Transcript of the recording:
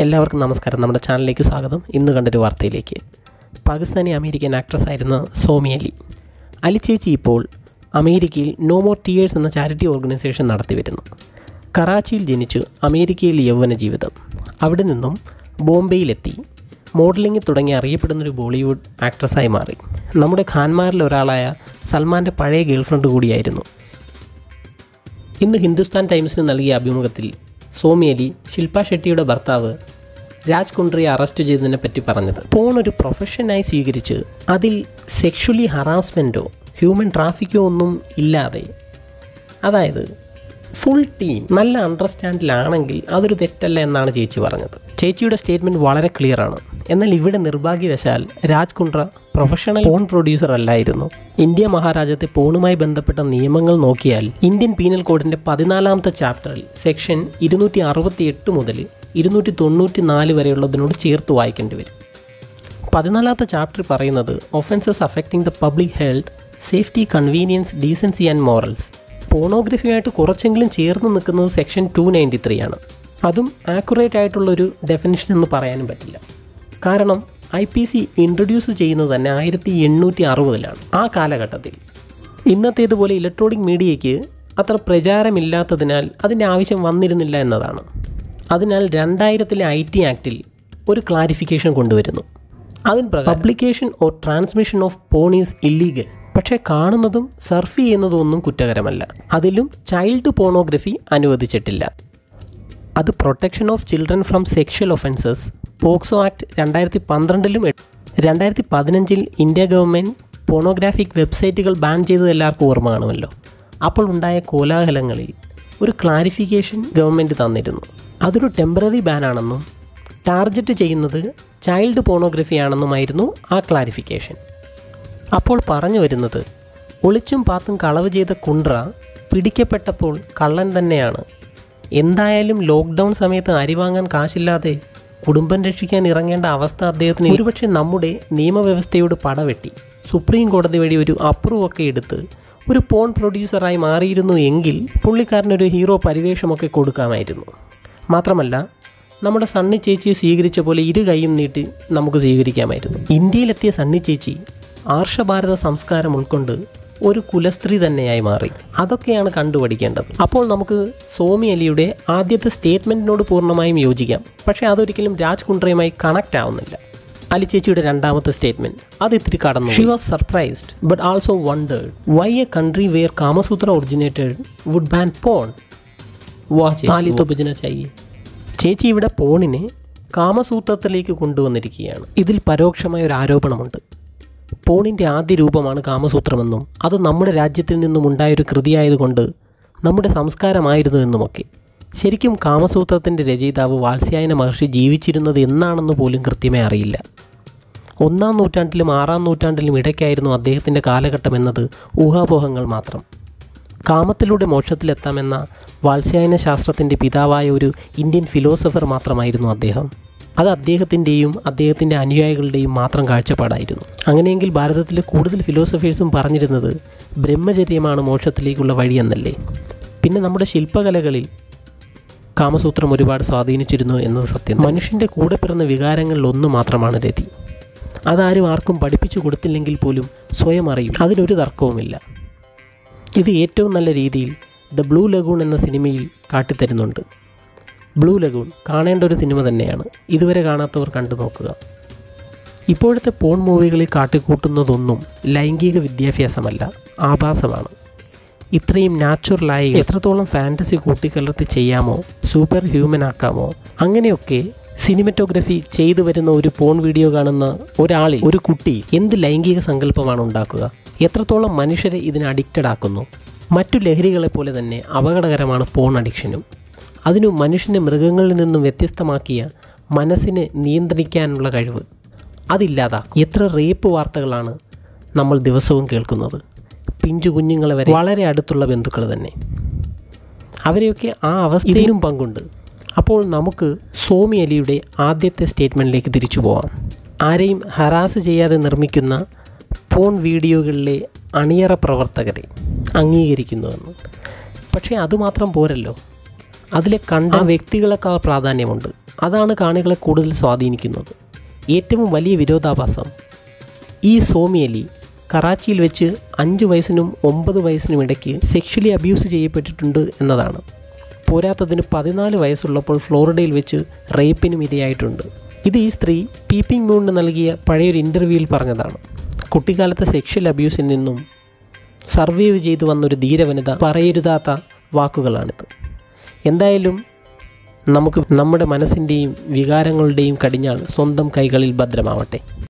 എല്ലാവർക്കും നമസ്കാരം. നമ്മുടെ ചാനലിലേക്ക് സ്വാഗതം. ഇന്ന് കണ്ടൊരു വാർത്തയിലേക്ക്. പാകിസ്ഥാനി അമേരിക്കൻ ആക്ട്രസ് ആയിരുന്ന സോമി അലി. അലി ചേച്ചി ഇപ്പോൾ അമേരിക്കയിൽ നോ മോർ ടിയേഴ്സ് എന്ന ചാരിറ്റി ഓർഗനൈസേഷൻ നടത്തി വരുന്നു. കറാച്ചിയിൽ ജനിച്ചു അമേരിക്കയിൽ യൗവന ജീവിതം. അവിടെ നിന്നും ബോംബെയിലെത്തി. മോഡലിംഗ് തുടങ്ങി അറിയപ്പെടുന്നൊരു ബോളിവുഡ് ആക്ട്രസ്സായി മാറി. നമ്മുടെ ഖാൻമാരിൽ ഒരാളായ സൽമാന്റെ പഴയ ഗേൾഫ്രണ്ട് കൂടിയായിരുന്നു. ഇന്ന് ഹിന്ദുസ്ഥാൻ ടൈംസിന് നൽകിയ അഭിമുഖത്തിൽ സോമി അലി ശില്പ ഷെട്ടിയുടെ ഭർത്താവ് രാജ് കുണ്ട്രിയെ അറസ്റ്റ് ചെയ്തതിനെ പറ്റി പറഞ്ഞത്. പോൺ ഒരു പ്രൊഫഷനായി സ്വീകരിച്ച് അതിൽ സെക്ഷലി ഹറാസ്മെന്റോ ഹ്യൂമൻ ട്രാഫിക്കോ ഒന്നും ഇല്ലാതെ അതായത് ഫുൾ ടീം നല്ല അണ്ടർസ്റ്റാൻഡിലാണെങ്കിൽ അതൊരു തെറ്റല്ല എന്നാണ് ചേച്ചി പറഞ്ഞത്. ചേച്ചിയുടെ സ്റ്റേറ്റ്മെന്റ് വളരെ ക്ലിയർ ആണ്. എന്നാൽ ഇവിടെ നിർഭാഗ്യവശാൽ Raj Kundra professional porn producer അല്ലായിരുന്നു. ഇന്ത്യ മഹാരാജ്യത്തെ പോണുമായി ബന്ധപ്പെട്ട നിയമങ്ങൾ നോക്കിയാൽ ഇന്ത്യൻ പീനൽ കോഡിന്റെ പതിനാലാമത്തെ ചാപ്റ്ററിൽ സെക്ഷൻ ഇരുന്നൂറ്റി അറുപത്തി എട്ട് മുതൽ ഇരുന്നൂറ്റി തൊണ്ണൂറ്റി നാല് വരെയുള്ളതിനോട് ചേർത്ത് വായിക്കേണ്ടി വരും. പതിനാലാമത്തെ ചാപ്റ്റർ പറയുന്നത് offences affecting the public health safety convenience decency and morals പോണോഗ്രഫിയായിട്ട് കുറച്ചെങ്കിലും ചേർന്ന് നിൽക്കുന്നത് സെക്ഷൻ ടു നയന്റി ത്രീ ആണ്. അതും ആക്യുറേറ്റ് ആയിട്ടുള്ളൊരു ഡെഫിനിഷൻ എന്ന് പറയാനും പറ്റില്ല. കാരണം ഐ പി സി ഇൻട്രൊഡ്യൂസ് ചെയ്യുന്നത് തന്നെ ആയിരത്തി എണ്ണൂറ്റി അറുപതിലാണ് ആ കാലഘട്ടത്തിൽ. ഇന്നത്തേതുപോലെ ഇലക്ട്രോണിക് മീഡിയയ്ക്ക് അത്ര പ്രചാരമില്ലാത്തതിനാൽ അതിന്റെ ആവശ്യം വന്നിരുന്നില്ല എന്നതാണ്. അതിനാൽ രണ്ടായിരത്തിലെ ഐ ടി ആക്റ്റിൽ ഒരു ക്ലാരിഫിക്കേഷൻ കൊണ്ടുവരുന്നു. അതിന് publication or transmission of porn is illegal പക്ഷേ കാണുന്നതും സർഫ് ചെയ്യുന്നതും ഒന്നും കുറ്റകരമല്ല. അതിലും ചൈൽഡ് പോണോഗ്രഫി അനുവദിച്ചിട്ടില്ല. അത് protection of children from sexual offences POCSO act രണ്ടായിരത്തി പന്ത്രണ്ടിലും രണ്ടായിരത്തി പതിനഞ്ചിൽ ഇന്ത്യ ഗവൺമെന്റ് പോണോഗ്രാഫിക് വെബ്സൈറ്റുകൾ ബാൻ ചെയ്തത് എല്ലാവർക്കും ഓർമ്മ കാണുമല്ലോ അപ്പോൾ ഉണ്ടായ കോലാഹലങ്ങളിൽ ഒരു ക്ലാരിഫിക്കേഷൻ ഗവൺമെന്റ് തന്നിരുന്നു. അതൊരു ടെമ്പററി ബാനാണെന്നും ടാർഗറ്റ് ചെയ്യുന്നത് ചൈൽഡ് പോണോഗ്രഫി ആണെന്നുമായിരുന്നു ആ ക്ലാരിഫിക്കേഷൻ അപ്പോൾ പറഞ്ഞു വരുന്നത് ഒളിച്ചും പാത്തും കളവ് ചെയ്ത കുണ്ട്ര പിടിക്കപ്പെട്ടപ്പോൾ കള്ളൻ തന്നെയാണ് എന്തായാലും ലോക്ക്ഡൗൺ സമയത്ത് അരി വാങ്ങാൻ കാശില്ലാതെ കുടുംബം രക്ഷിക്കാൻ ഇറങ്ങേണ്ട അവസ്ഥ അദ്ദേഹത്തിന് ഒരുപക്ഷെ നമ്മുടെ നിയമവ്യവസ്ഥയോട് പടവെട്ടി. സുപ്രീം കോടതി വഴി ഒരു അപ്രൂവ് ഒക്കെ എടുത്ത് ഒരു പോൺ പ്രൊഡ്യൂസറായി മാറിയിരുന്നു എങ്കിൽ പുള്ളിക്കാരനൊരു ഹീറോ പരിവേഷമൊക്കെ കൊടുക്കാമായിരുന്നു. മാത്രമല്ല നമ്മുടെ സണ്ണി ചേച്ചിയെ സ്വീകരിച്ച പോലെ ഇരു കൈയും നീട്ടി നമുക്ക് സ്വീകരിക്കാമായിരുന്നു. ഇന്ത്യയിലെത്തിയ സണ്ണി ചേച്ചി ആർഷഭാരത സംസ്കാരം ഉൾക്കൊണ്ട് ഒരു കുലസ്ത്രീ തന്നെയായി മാറി അതൊക്കെയാണ് കണ്ടുപഠിക്കേണ്ടത് അപ്പോൾ നമുക്ക് സോമി അലിയുടെ ആദ്യത്തെ സ്റ്റേറ്റ്മെൻറ്റിനോട് പൂർണ്ണമായും യോജിക്കാം പക്ഷേ അതൊരിക്കലും രാജ് കുണ്ട്രയുമായി കണക്റ്റ് ആവുന്നില്ല അലി ചേച്ചിയുടെ രണ്ടാമത്തെ സ്റ്റേറ്റ്മെൻറ്റ് അത് ഇത്തിരി കടന്നു she was surprised but also wondered why a country where Kamasutra originated would ban porn watch താലി तो ബജന चाहिए ചേച്ചി ഇവിടെ പോണിനെ കാമസൂത്രത്തിലേക്ക് കൊണ്ടുവന്നിരിക്കുകയാണ് ഇതിൽ പരോക്ഷമായ ഒരു ആരോപണമുണ്ട് പോണിന്റെ ആദ്യ രൂപമാണ് കാമസൂത്രമെന്നും അത് നമ്മുടെ രാജ്യത്തിൽ നിന്നും ഉണ്ടായൊരു കൃതിയായതുകൊണ്ട് നമ്മുടെ സംസ്കാരമായിരുന്നു എന്നുമൊക്കെ. ശരിക്കും കാമസൂത്രത്തിന്റെ രചയിതാവ് വാത്സ്യായന മഹർഷി ജീവിച്ചിരുന്നത് എന്നാണെന്ന് പോലും കൃത്യമായി അറിയില്ല. ഒന്നാം നൂറ്റാണ്ടിലും ആറാം നൂറ്റാണ്ടിലും ഇടയ്ക്കായിരുന്നു അദ്ദേഹത്തിന്റെ കാലഘട്ടം എന്നത് ഊഹാപോഹങ്ങൾ മാത്രം. കാമത്തിലൂടെ മോക്ഷത്തിലെത്താമെന്ന വാത്സ്യായന ശാസ്ത്രത്തിന്റെ പിതാവായ ഒരു ഇന്ത്യൻ ഫിലോസഫർ മാത്രമായിരുന്നു അദ്ദേഹം. അത് അദ്ദേഹത്തിന്റെയും അദ്ദേഹത്തിന്റെ അനുയായികളുടെയും മാത്രം കാഴ്ചപ്പാടായിരുന്നു. അങ്ങനെയെങ്കിൽ ഭാരതത്തിലെ കൂടുതൽ ഫിലോസഫേഴ്സും പറഞ്ഞിരുന്നത് ബ്രഹ്മചര്യമാണ് മോക്ഷത്തിലേക്കുള്ള വഴിയെന്നല്ലേ. പിന്നെ നമ്മുടെ ശില്പകലകളിൽ കാമസൂത്രം ഒരുപാട് സ്വാധീനിച്ചിരുന്നു എന്നത് സത്യം മനുഷ്യന്റെ കൂടെ പിറന്ന വികാരങ്ങളിൽ ഒന്ന് മാത്രമാണ് രതി. അതാരും ആർക്കും പഠിപ്പിച്ചു കൊടുത്തില്ലെങ്കിൽ പോലും സ്വയം അറിയും. അതിനൊരു തർക്കവുമില്ല. ഇത് ഏറ്റവും നല്ല രീതിയിൽ ദ ബ്ലൂ ലഗൂൺ എന്ന സിനിമയിൽ കാട്ടിത്തരുന്നുണ്ട്. ബ്ലൂ ലഗൂൺ കാണേണ്ട ഒരു സിനിമ തന്നെയാണ്. ഇതുവരെ കാണാത്തവർ കണ്ടു നോക്കുക. ഇപ്പോഴത്തെ പോൺ മൂവികളിൽ കാട്ടിക്കൂട്ടുന്നതൊന്നും ലൈംഗിക വിദ്യാഭ്യാസമല്ല ആഭാസമാണ്. ഇത്രയും നാച്ചുറലായി എത്രത്തോളം ഫാന്റസി കൂട്ടിക്കലർത്തി ചെയ്യാമോ സൂപ്പർ ഹ്യൂമൻ ആക്കാമോ അങ്ങനെയൊക്കെ സിനിമറ്റോഗ്രഫി ചെയ്തു വരുന്ന ഒരു പോൺ വീഡിയോ കാണുന്ന ഒരാളിൽ ഒരു കുട്ടി എന്ത് ലൈംഗിക സങ്കല്പമാണ് ഉണ്ടാക്കുക? എത്രത്തോളം മനുഷ്യരെ ഇതിന് അഡിക്റ്റഡ് ആക്കുന്നു? മറ്റു ലഹരികളെപ്പോലെ തന്നെ അപകടകരമാണ് പോൺ അഡിക്ഷനും. അതിനു മനുഷ്യനെ മൃഗങ്ങളിൽ നിന്നും വ്യത്യസ്തമാക്കിയ മനസ്സിനെ നിയന്ത്രിക്കാനുള്ള കഴിവ്. അതില്ലാതാക്കും. എത്ര റേപ്പ് വാർത്തകളാണ് നമ്മൾ ദിവസവും കേൾക്കുന്നത്. പിഞ്ചു കുഞ്ഞുങ്ങളെ വരെ വളരെ അടുത്തുള്ള ബന്ധുക്കൾ തന്നെ. അവരെയൊക്കെ ആ അവസ്ഥയിലും പങ്കുണ്ട്. അപ്പോൾ നമുക്ക് സോമി അലിയുടെ ആദ്യത്തെ സ്റ്റേറ്റ്മെന്റിലേക്ക് തിരിച്ചു പോവാം. ആരെയും ഹറാസ് ചെയ്യാതെ നിർമ്മിക്കുന്ന ഫോൺ വീഡിയോകളിലെ അണിയറ പ്രവർത്തകരെ അംഗീകരിക്കുന്നുവെന്ന്. പക്ഷേ അതുമാത്രം പോരല്ലോ. അതിലെ കണ്ട വ്യക്തികളെക്കാൾ പ്രാധാന്യമുണ്ട്. അതാണ് കാണികളെ കൂടുതൽ സ്വാധീനിക്കുന്നത്. ഏറ്റവും വലിയ വിരോധാഭാസം ഈ സോമിയലി കറാച്ചിയിൽ വെച്ച് അഞ്ച് വയസ്സിനും ഒമ്പത് വയസ്സിനും ഇടയ്ക്ക് സെക്ഷലി അബ്യൂസ് ചെയ്യപ്പെട്ടിട്ടുണ്ട് എന്നതാണ്. പോരാത്തതിന് പതിനാല് വയസ്സുള്ളപ്പോൾ ഫ്ലോറിഡയിൽ വെച്ച് റേപ്പിനും ഇരയായിട്ടുണ്ട്. ഇത് ഈ സ്ത്രീ പീപ്പിംഗ് മൂണിന് നൽകിയ പഴയൊരു ഇന്റർവ്യൂവിൽ പറഞ്ഞതാണ്. കുട്ടിക്കാലത്തെ സെക്ഷൽ അബ്യൂസിൽ നിന്നും സർവൈവ് ചെയ്തു വന്നൊരു ധീരവനിത പറയരുതാത്ത വാക്കുകളാണിത്. എന്തായാലും നമുക്ക് നമ്മുടെ മനസ്സിന്റെയും വികാരങ്ങളുടെയും കടിഞ്ഞാൾ സ്വന്തം കൈകളിൽ ഭദ്രമാവട്ടെ.